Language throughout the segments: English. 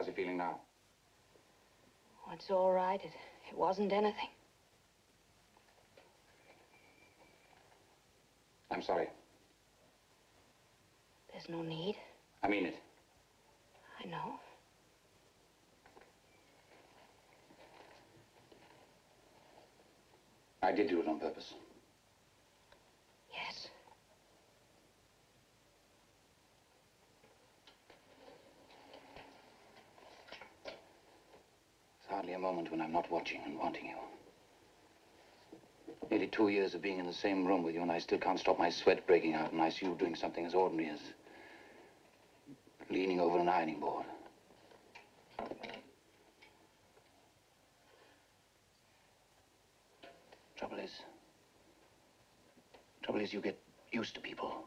How's he feeling now? Oh, it's all right. It, it wasn't anything. I'm sorry. There's no need. I mean it. I know. I did do it on purpose. Yes. There's hardly a moment when I'm not watching and wanting you. Nearly two years of being in the same room with you, and I still can't stop my sweat breaking out when I see you doing something as ordinary as leaning over an ironing board. Trouble is, trouble is you get used to people.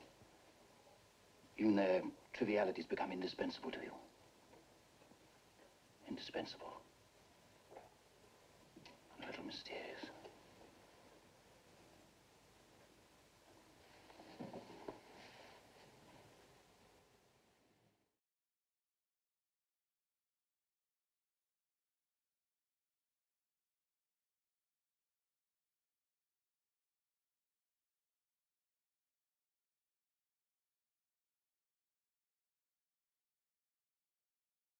Even their trivialities become indispensable to you. Indispensable. Mysterious.